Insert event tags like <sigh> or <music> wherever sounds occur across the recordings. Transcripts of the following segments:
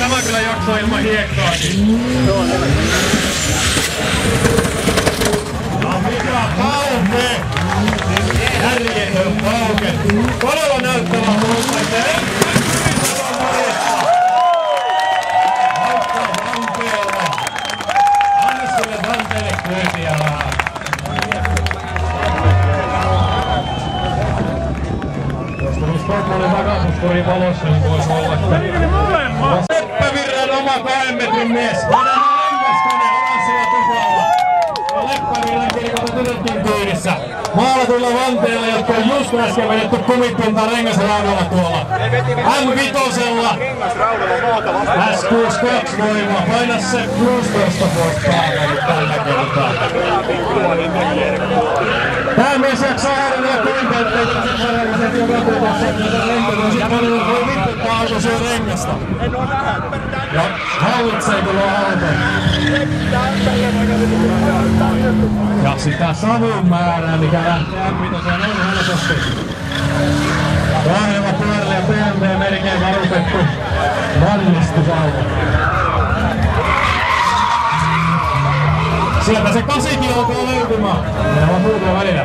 Tämä kyllä jaksoi ilman hiekkaakin. No Oma kahden metrin mies. Kyydissä. Maalatuilla vanteilla, jotka on just äsken vedetty kumipintaan rengasraudalla tuolla. M5. S62 voima. Paina se plus tosta pois päältä nyt tällä kertaa. Tää mies jaksaa häirillä kuinka, ettei tässä parhailliset joka tuossa lentoon. Sitten paljon voi vittu kaatu syö rengasta. Ja hallitsee tulla auto. Ja sitä savun määrää, mikä lähtee M5 on helposti. Kahdella pyörällä ja BMW melkein varustettu valmistusauto. Sieltä se kasikin alkaa löytymään. Ne on muutama välillä.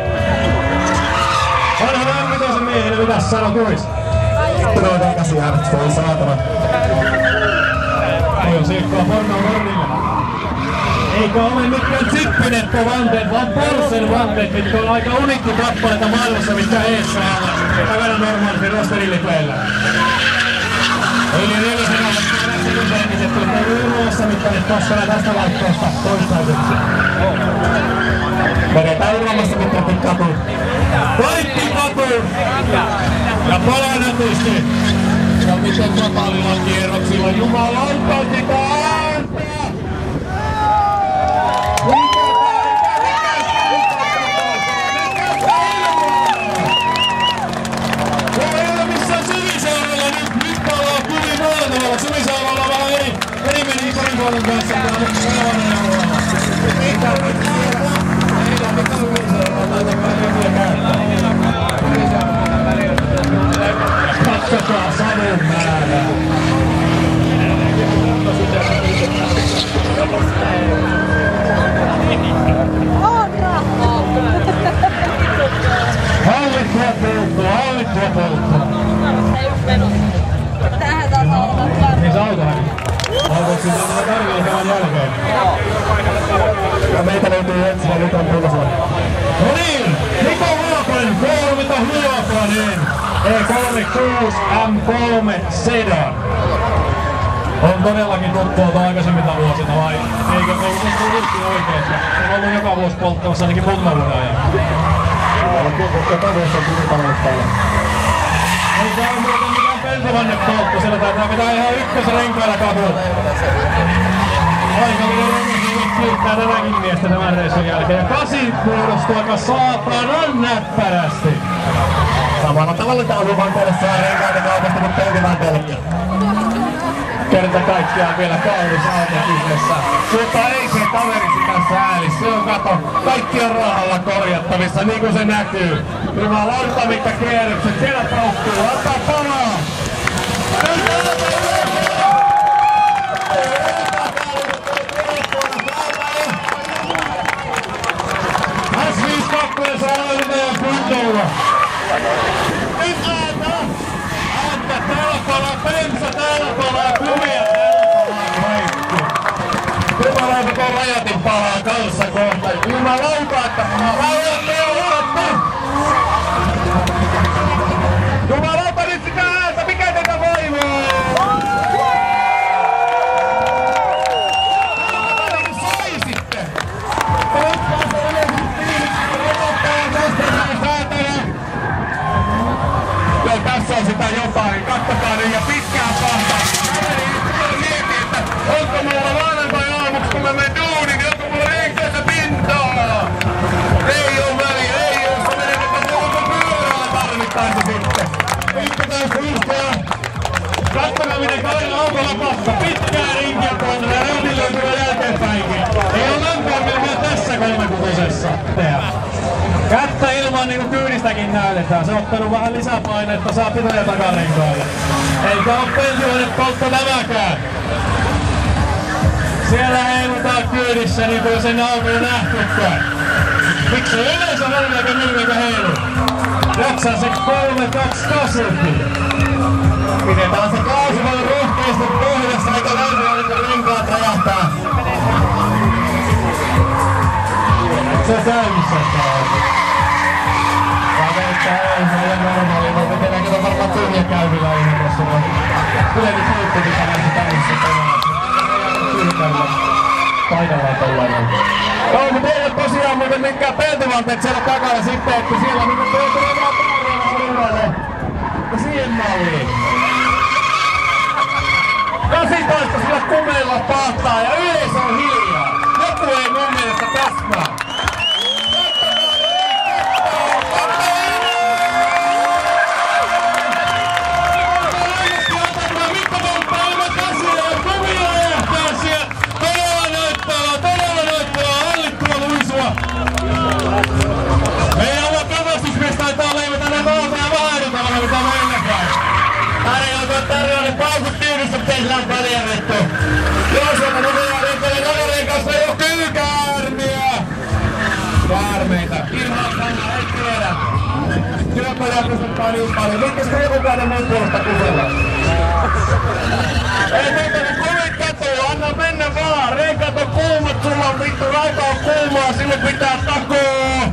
Vanha lämpötoisen miehinen, mitäs sano kuis? Tulee takaisin äänet, voi saatana. Ei oo siikkoa pornoa mornilla. Eikä ole mitkään zippinetto vanteet, vaan Porsen vanteet, mitkä on aika unikki kappaleita maailmassa, mitkä eessä on. Aivan normaalisti rosterilipeillä. Eli neljäsen ihmiset, jotka ei ilmoissa mittainen toskana tästä laitteesta toistaiseksi. Vedetään ilmasta mittarit katuun. Kaikki katuun! Ja palanatusti! Ja miten totaalilla kierroksilla jumalauta sitä meni Karivuoden kanssa, mutta sellainen on Ei tarvitse Ei tarvitse Syvisaarella, laita paljon käyttää. Katsokaa savun määrää. Hallittua polttoa, hallittua polttoa. Tähän tämän jälkeen. Ja meitä löytyy etsivä on pullossa. No niin, Niko Huokonen, kolmita Huokonen. E36 M3 Sedan. On todellakin tuttu tuolta aikaisemmilta vuosilta vai eikö ollut se tulkki oikeesti? On ollut joka vuosi polttamassa ainakin muutaman vuoden ajan. Joka vuosi on tullut täällä. Eikä ole muuten mikään peltovanne poltto, sillä taitaa pitää ihan ykkösrenkailla kadulla. Rengas kiittää tätäkin miestä tämän reissun jälkeen. Ja kasi muodostuu aika saatanan näppärästi. Samalla tavalla tää on vanteelle saa renkaita kaupasta kuin peltivanteellekin. Kerta kaikkiaan vielä kaunis auto kyseessä. Mutta ei se kaveri sitä sääli. Se on kato, kaikki on rahalla korjattavissa, niin kuin se näkyy. Jumalauta, mitkä kierrokset, siellä paukkuu, antaa palaa! S52 saa meidän kuntolla. Nyt ääntä! Ääntä, täällä palaa bensa, täällä palaa kumia, täällä palaa kaikki. Jumalauta, kun rajatin palaa kanssa menen duuniin, niin onko mulla riittäessä pintaa? Ei oo väliä, ei oo. Se menee vaikka tuolta pyörällä tarvittaessa sitten. Pistetään kulkea. Katsokaa miten Karin autolla passa. Pitkää rinkiä tuonne ja rautin löytyy jälkeenpäinkin. Ei oo lämpöä vielä tässä kolmekutosessa tehdä. Kättä ilman niinku kyydistäkin näytetään. Se on ottanut vähän lisäpainetta, saa pitoja takarenkoille. Eikä oo pensioinen poltto tämäkään. Siellä heilutaan kyydissä niin kuin sen autoja nähtykään. Miksi yleensä eikä milloinka heilu? Jaksaa se 3, 2, 8. Pidetään se kausi paljon rohkeasti pohjassa, eikä löysyä, että renkaat räjähtää. Se on käynnissä sitä Ja veikkaa ei, se ei ole normaali, mutta tietenkin on varmaan tyhjä käyvillä ihan tossa. Kyllä nyt huippukin tällaisen tämmöisessä pelaa. Paikalla tollainen. Joo, mutta ei ole tosiaan muuten minkään peltivalteet siellä takana sitten, että siellä on alueelle. Ja siihen malliin. 18 sillä kumeilla pahtaa ja yleisö on hiljaa. Joku ei mun mielestä täsmää. Pystyttää niin paljon. Mitkä sitä joku käden mun puolesta kysellä? Ei muuta kuin kovin anna mennä vaan. Renkat on kuumat, sulla on vittu raita on kuumaa, silloin pitää takoa.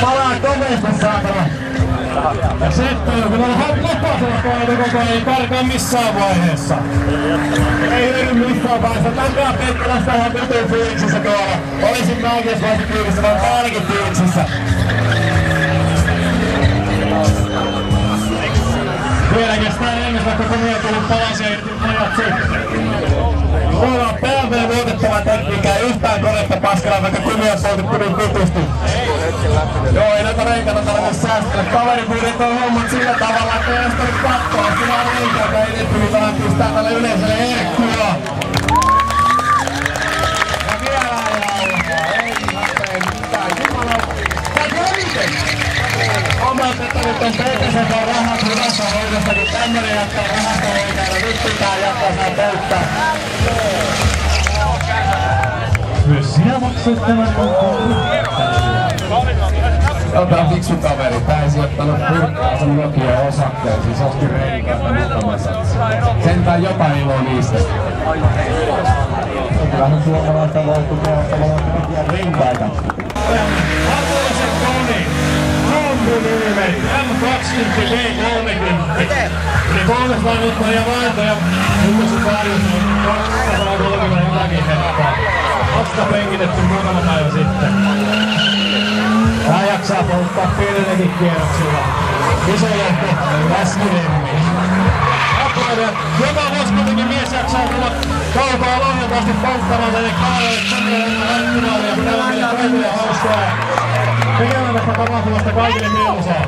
Palaa komeista saatana. Ja sitten kun on lopasella kohdalla koko ajan, ei karkaa missään vaiheessa. Ei hyödy missään vaiheessa. Takaa Pekkalasta ihan vitun fiiliksissä tuolla. Olisin mäkin jos voisin fiiliksissä, vaan ainakin fiiliksissä. Vielä kestää rengas, vaikka komia tullut palasia irti sitten. Mulla on PV luotettava tekniikka, ei yhtään konetta paskalla, vaikka kumia poltettu niin. Joo, ei näitä renkaita tarvitse säästellä. Kaveripiirit on hommat sillä tavalla, että ei sitä nyt katsoa. Sinä on renkaita, ei hyvin vähän pistää tälle yleisölle Että nyt on rahat hyvässä hoidossa, kun tämmönen jättää rahasta hoitaa, nyt pitää jättää saa polttaa. Myös sinä maksat tämän kokon. Tämä on fiksu kaveri. Tää ei sijoittanut purkkaansa Nokia osakkeen, siis osti renkaita muutamassa. Sentään jotain iloa niistä. Kyllähän suomalaista voitu tavallaan renkaita. Arvoisen Toni, Kompunymeri, M20 V30. Eli 300 nuttoja vaihtoja, nyt on se tarjous on 230 jotakin hektaa. Vasta penkitetty muutama päivä sitten. Tää jaksaa polttaa pienelläkin kierroksilla. Iso johto, läskiremmi. Apulainen, joka vuosi kuitenkin mies jaksaa tulla kaukaa lahjakkaasti polttamaan tänne kaavalle tänne markkinoille ja pitää meille kaikille hauskaa. Tekemään tästä tapahtumasta kaikille mieluisaa.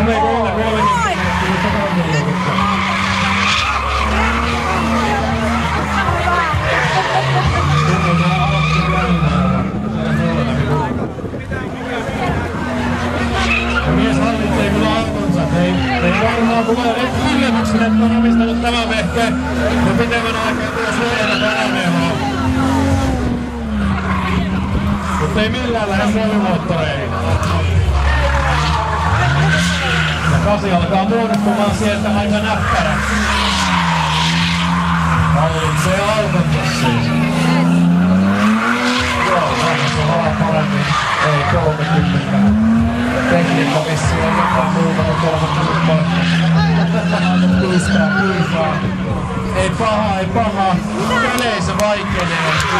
On ei kolme kolmekin Ei millään lähde muovimoottoreihin. Ja kasi alkaa muodostumaan sieltä aika näppärä. Hallitsee autonsa siis. Joo, varmasti vaan paremmin. Ei 30. Tekniikka vissiin on jotain muuta kuin 30 Piiskaa, piiskaa. Ei paha, ei paha. Peleissä vaikenee.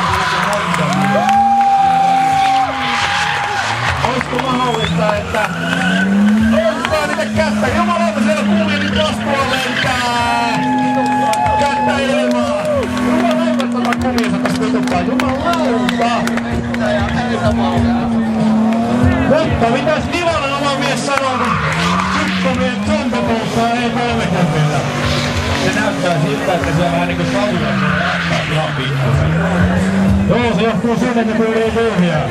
Olisiko mahdollista, että... Olisiko niitä kättä? Jumalauta siellä kuumiin kasvua lentää! Kättä ilmaa! Jumalauta tätä kumiinsa tässä vitupaa! Jumalauta! Mutta mitäs Nivalan oma mies sanoo, kun Tompe polttaa ei 30 Se näyttää siltä, että se on vähän niinku savuja, ihan pikkusen. Joo, se johtuu siitä, että pyörii tyhjää.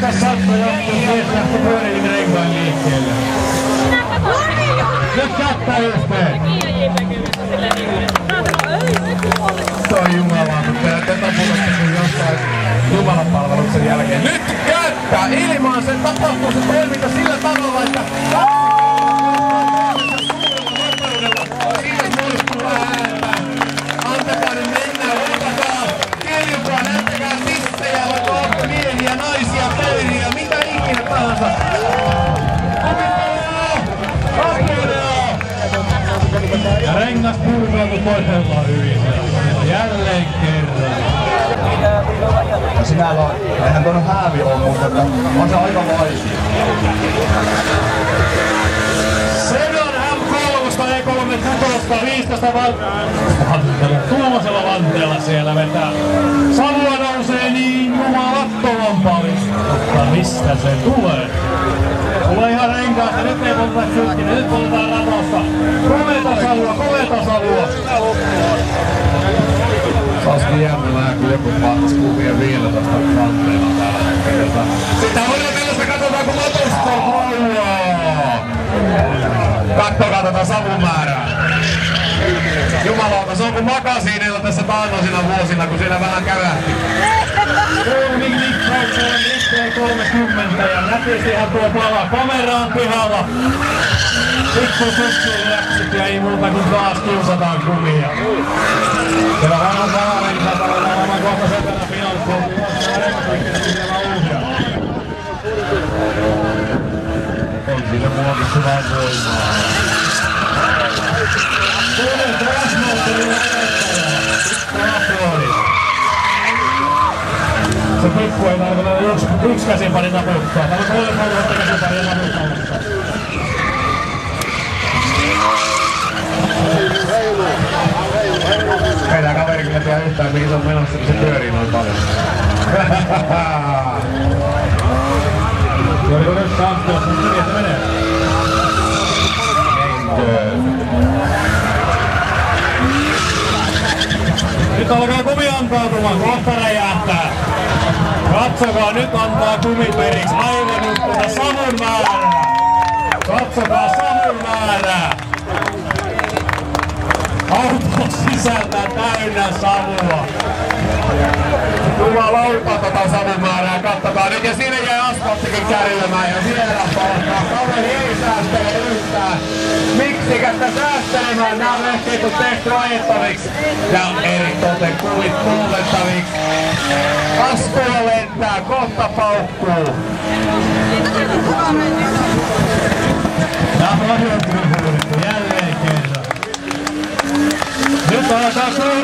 Sattu johtuu, mies lähti pyöriin renkaan liikkeelle. Nyt kättä yhteen. Toi Jumala, kun te te taputatte sen jossain Jumalan palveluksen jälkeen. Nyt kättä ilmaan, se tapahtuu se toiminta sillä tavalla, että todella hyvin. Jälleen kerran. Ja sinällä on, eihän tuonne häävi ole, mutta on se aika vaikea. Sedon M3 E3 Kutosta 15 Vantela. Tuomasella Vanteella siellä vetää. Savua nousee niin jumalattoman paljon. Mutta mistä se tulee? Tulee ihan renkaasta, nyt ei polta sykkinen, nyt poltetaan ratosta. Kometa savua, kometa savua. Saisikin jännää, kun joku pahtas kuvia vielä tästä kanteella tällä hetkellä. Sitä odotellessa katsotaan, kun motosta haluaa. Kattokaa tätä savumäärää. Jumalauta, se on kuin makasiinilla tässä taannoisina vuosina, kun siellä vähän. Kulmin mittauksella liikkeen 30 ja näkisihän tuo pala kameraan pihalla. Pikku syksyyn läksyt ja ei muuta kuin taas kiusataan kumia. Siellä vanhan saaren satalla varmaan kohta sen verran. Siinä muovissa vaan voimaa. Lähettäjä. Trasmoottori. Se pikku ei tarkoita yksi, yksi käsipari naputtaa. Täällä on kolme kolmatta käsiparia naputtamassa. Meidän kaveri kyllä tiedä yhtään mihin se on menossa, kun se pyörii noin paljon. <laughs> Tuo nyt kampiossa, mutta niin että menee. Nyt alkaa kumi antautumaan, kohta räjähtää. Katsokaa, nyt antaa kumi periksi. Aivan tuota savun määrää. Katsokaa savun määrää. Auto sisältää täynnä savua. Jumalauta tota savumäärää, kattokaa nyt. Ja siinä jäi asfalttikin kärjelemään ja siellä palkkaa. Kaveri ei säästele yhtään. Miksikä sitä säästelemään? Nää on kun tehty ajettaviksi. Ja eri toten kuvit kuulettaviksi. Astua lentää, kohta paukkuu. Ja radiotyöhuudettu jälleen kerran. Nyt alkaa suuriutumaan.